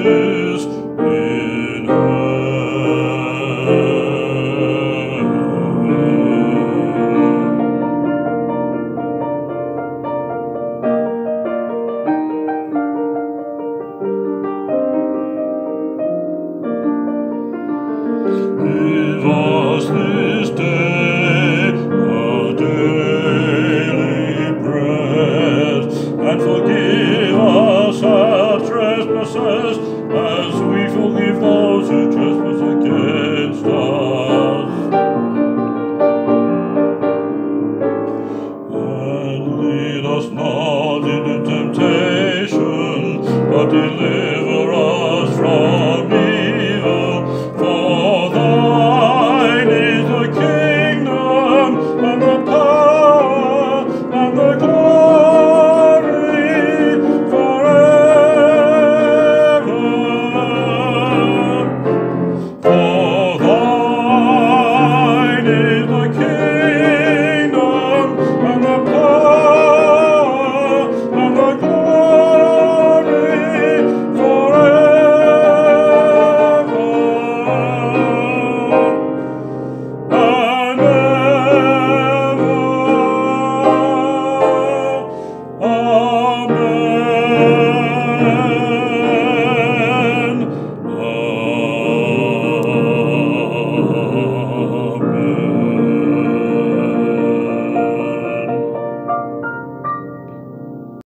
Amen. trespasses, as we forgive those who trespass against us. And lead us not